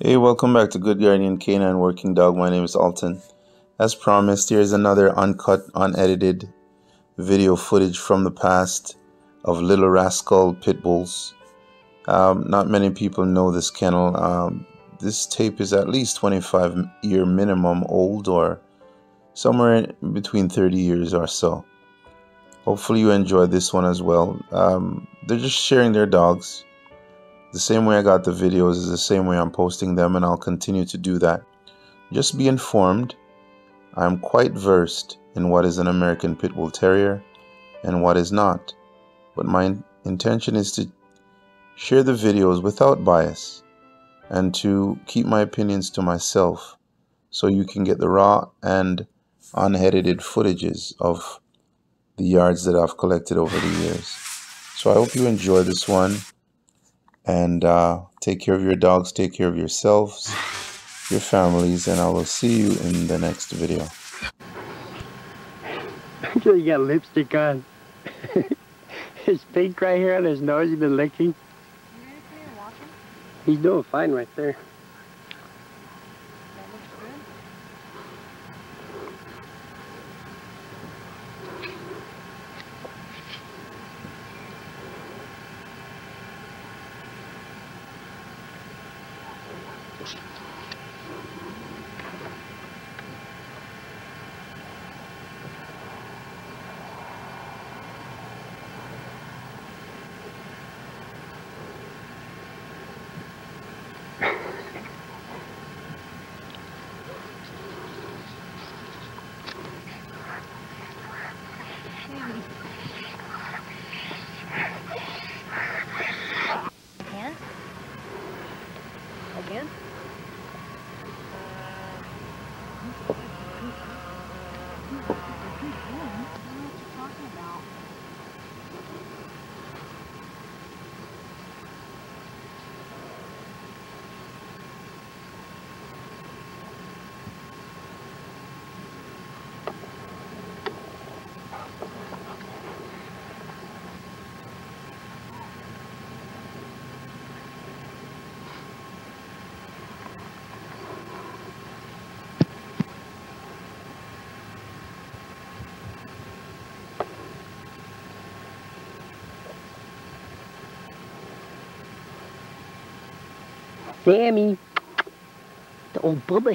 Hey, welcome back to Good Guardian Canine Working Dog. My name is Alton. As promised, here's another uncut, unedited video footage from the past of Little Rascal Pit Bulls. Um, not many people know this kennel. Um, this tape is at least 25 year minimum old or somewhere between 30 years or so. Hopefully you enjoy this one as well. Um, they're just sharing their dogs the same way I got the videos is the same way I'm posting them, and I'll continue to do that. Just be informed. I'm quite versed in what is an American Pit Bull Terrier and what is not. But my intention is to share the videos without bias and to keep my opinions to myself so you can get the raw and unedited footages of the yards that I've collected over the years. So I hope you enjoy this one and uh, take care of your dogs, take care of yourselves, your families, and I will see you in the next video. you got lipstick on. his pink right here on his nose, he's been licking. He's doing fine right there. Again? Sammy, old Bubba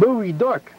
Booey dork.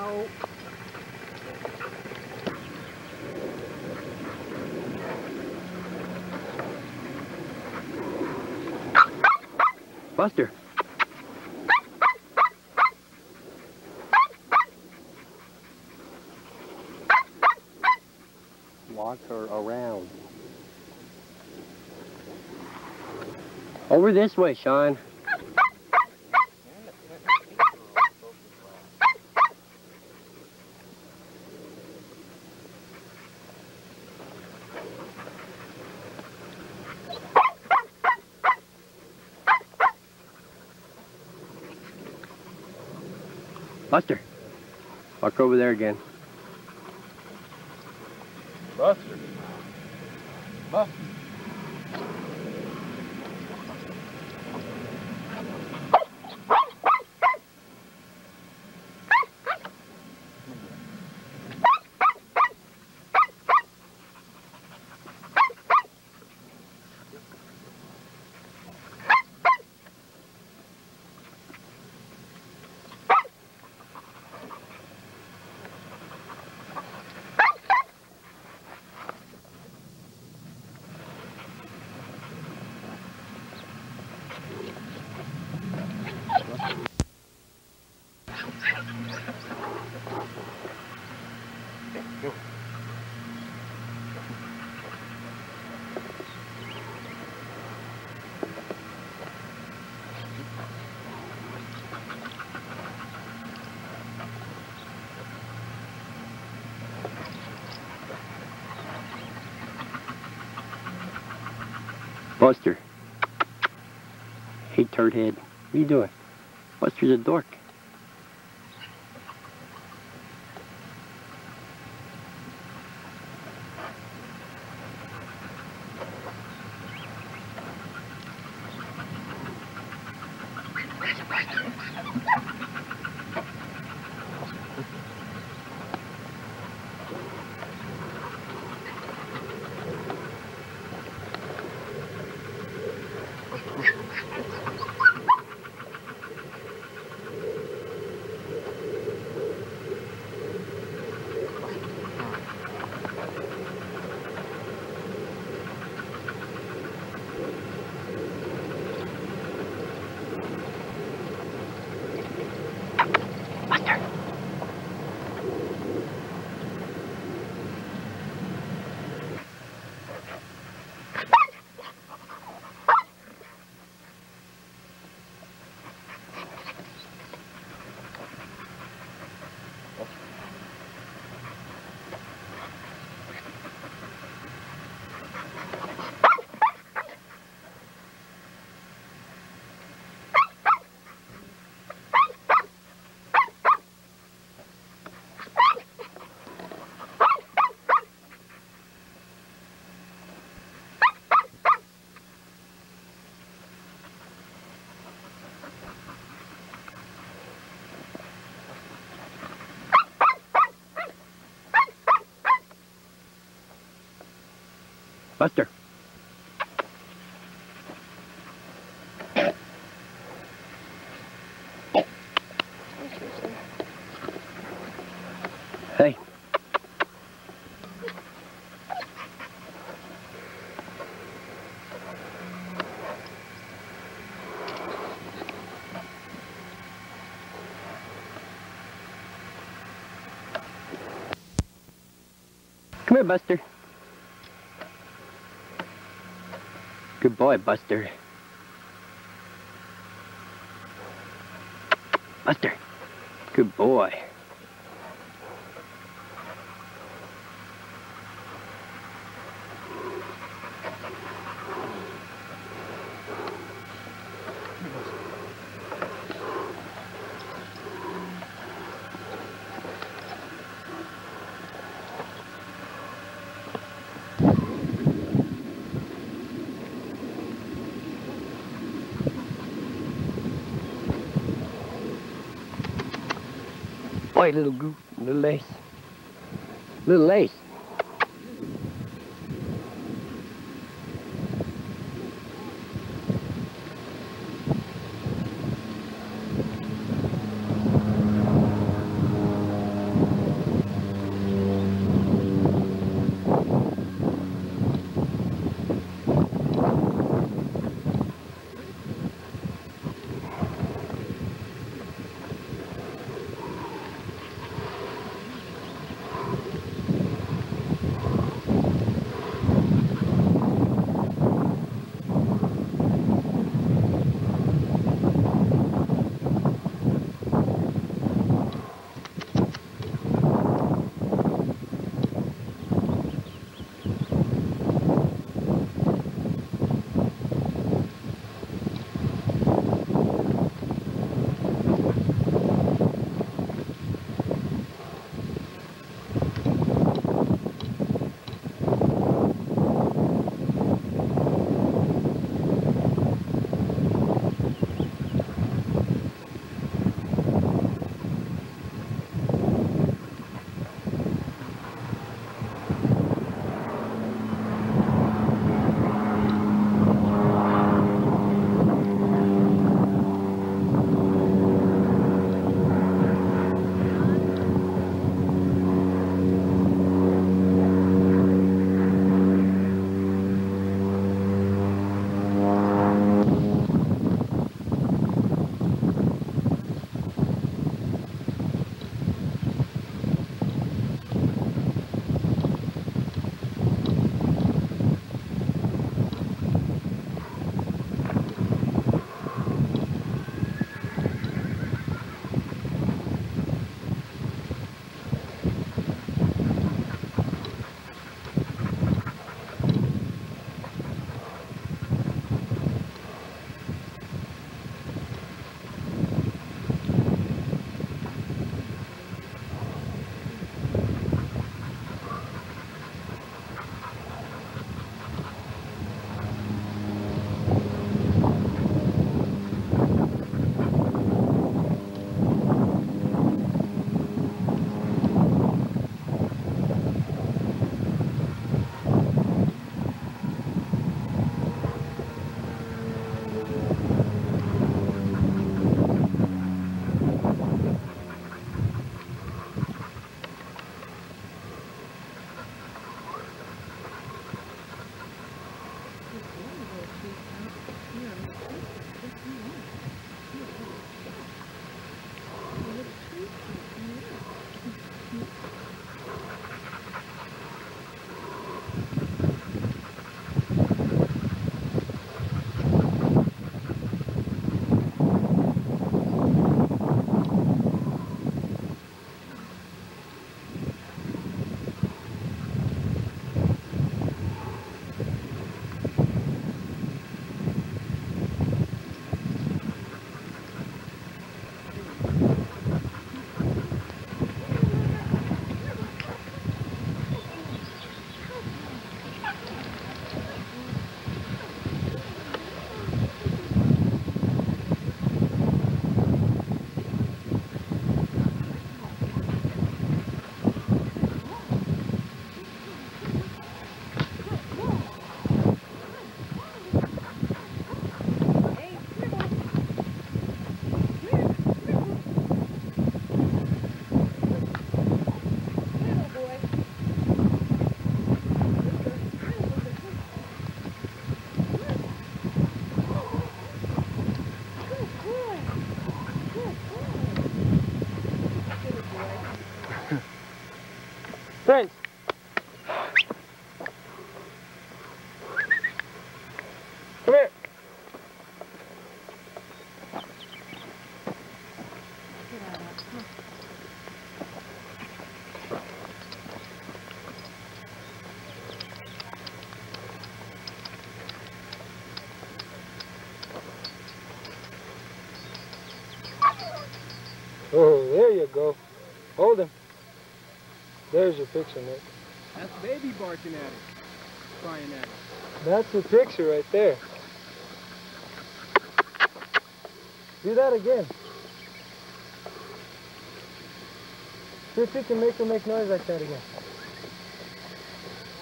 No. Buster. Walk her around. Over this way, Sean. Buster. Walk over there again. Buster. Hey, turd head. What are you doing? Buster's a dork. Buster. Hey. Come here, Buster. Good boy, Buster. Buster. Good boy. Boy, little goop, little lace. Little lace. Go. Hold him. There's your picture, Nick. That's baby barking at it. Crying at it. That's the picture right there. Do that again. See if you can make her make noise like that again.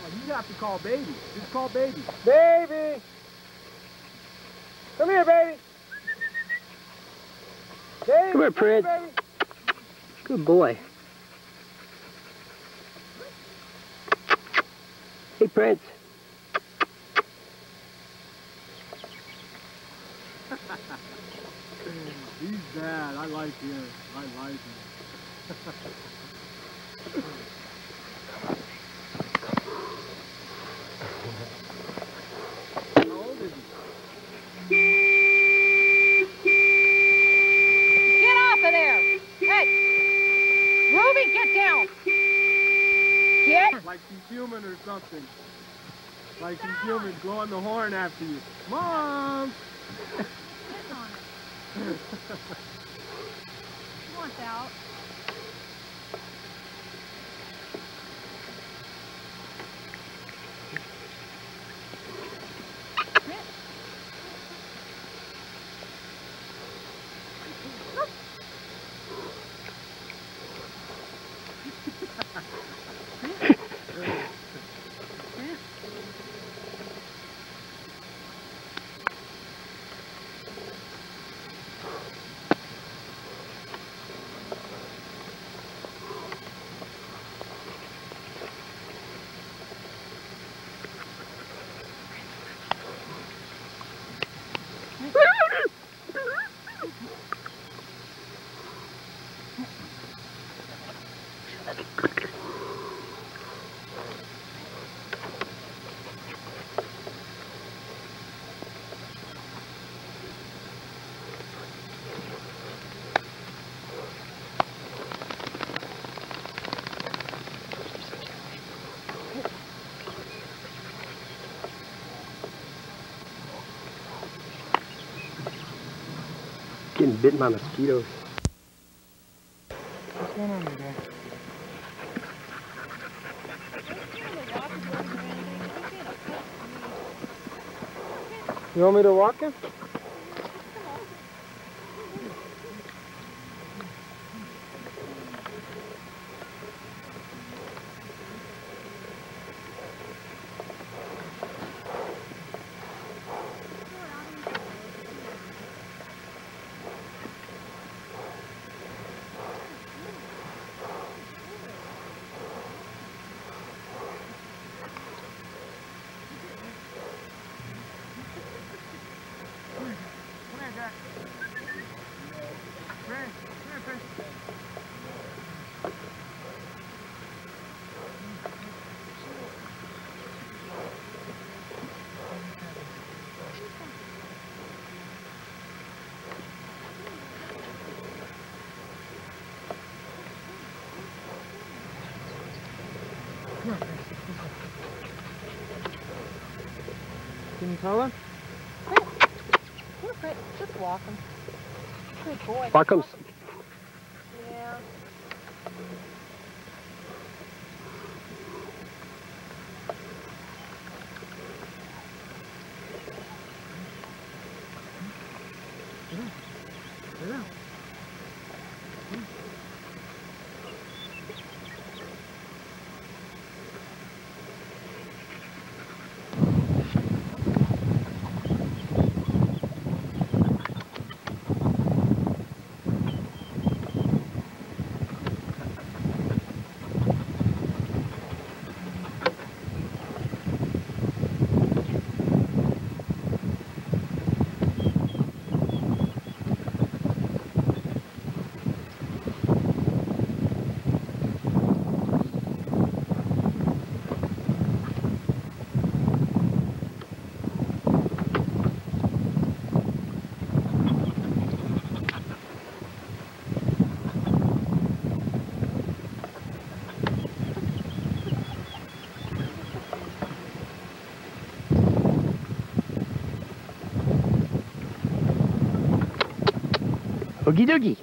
Oh, you have to call baby. Just call baby. Baby! Come here, baby! Baby! Come here, Prince. Good boy. Hey, Prince. He's bad. I like him. I like him. Like he's human blowing the horn after you. Mom! Getting bitten by mosquitoes. What's going on there? You want me to walk him? Can you tell him? Just walk him. Good boy. Walk him. Ogidogi.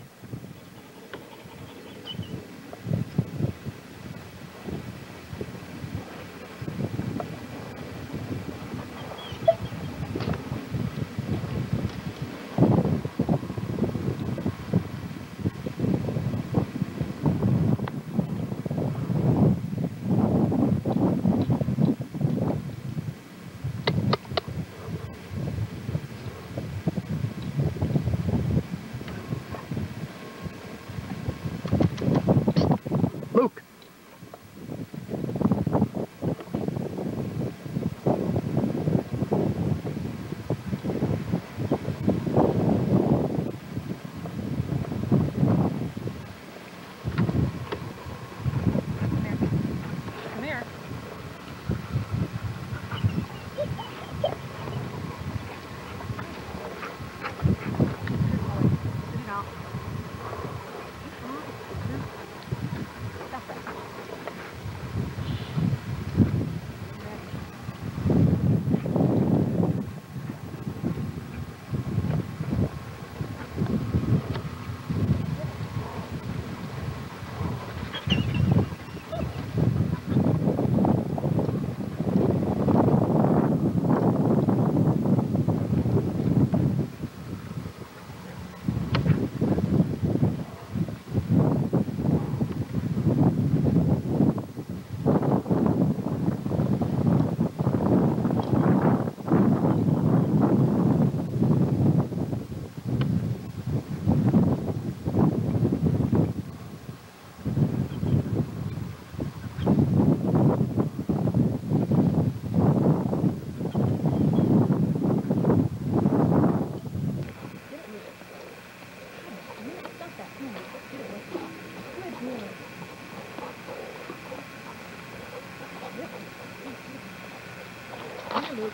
Good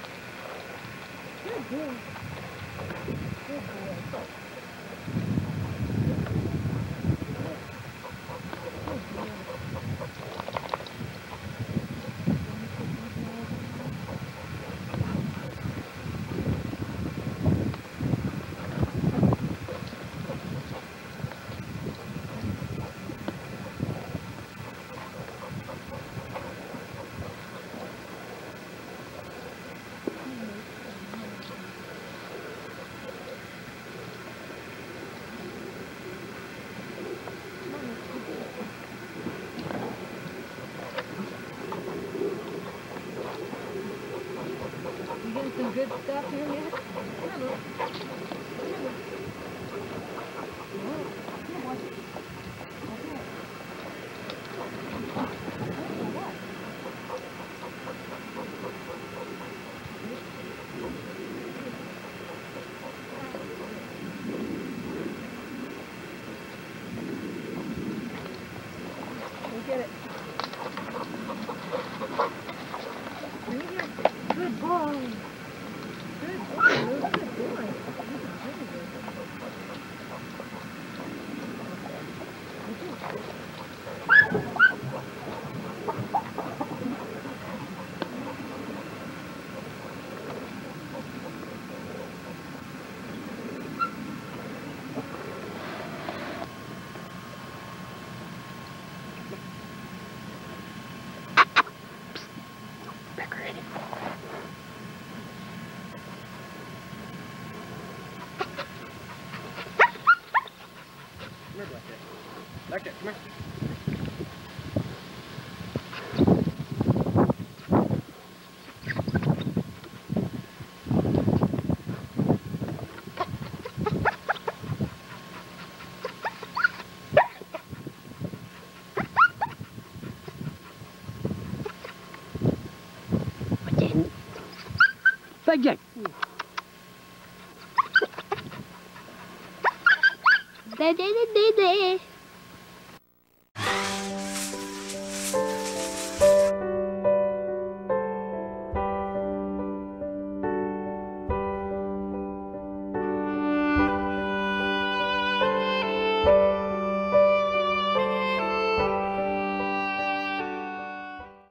boy. Good boy. Duck it, come here. Bajaj. Dede dede dede.